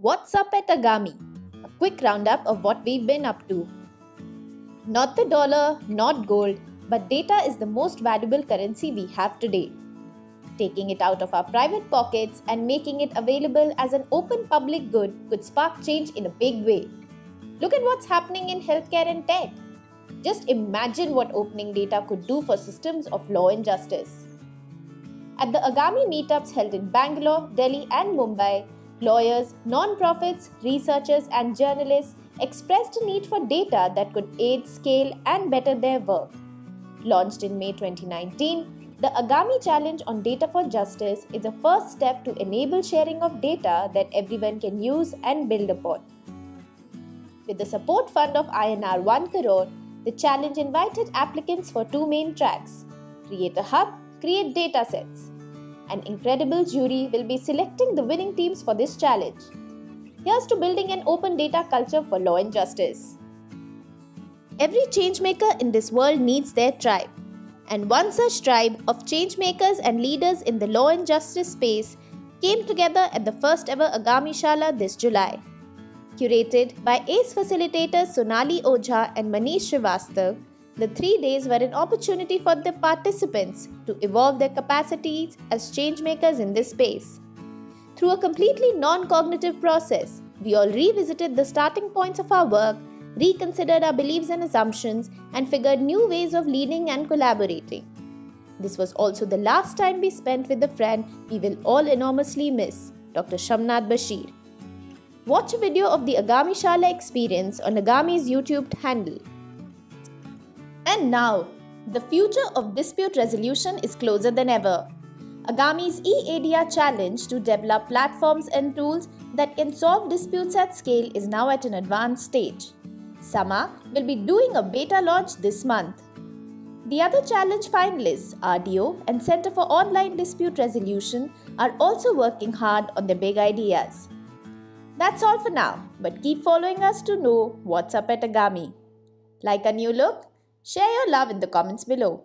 What's up at Agami? A quick roundup of what we've been up to. Not the dollar, not gold, but data is the most valuable currency we have today. Taking it out of our private pockets and making it available as an open public good could spark change in a big way. Look at what's happening in healthcare and tech. Just imagine what opening data could do for systems of law and justice. At the Agami meetups held in Bangalore, Delhi, and Mumbai, lawyers, non-profits, researchers, and journalists expressed a need for data that could aid, scale, and better their work. Launched in May 2019, the Agami Challenge on Data for Justice is a first step to enable sharing of data that everyone can use and build upon. With the support fund of INR 1 crore, the challenge invited applicants for two main tracks create a hub, create data sets. An incredible jury will be selecting the winning teams for this challenge. Here's to building an open data culture for law and justice. Every changemaker in this world needs their tribe. And one such tribe of changemakers and leaders in the law and justice space came together at the first ever Agami Shala this July. Curated by ACE facilitators Sonali Ojha and Manish Srivastav, the three days were an opportunity for the participants to evolve their capacities as changemakers in this space. Through a completely non cognitive process, we all revisited the starting points of our work, reconsidered our beliefs and assumptions, and figured new ways of leading and collaborating. This was also the last time we spent with a friend we will all enormously miss, Dr. Shamnad Basheer. Watch a video of the Agami Shala experience on Agami's YouTube handle. And now, the future of dispute resolution is closer than ever. Agami's eADIA challenge to develop platforms and tools that can solve disputes at scale is now at an advanced stage. Sama will be doing a beta launch this month. The other challenge finalists, RDO and Center for Online Dispute Resolution, are also working hard on their big ideas. That's all for now, but keep following us to know what's up at Agami. Like a new look? Share your love in the comments below.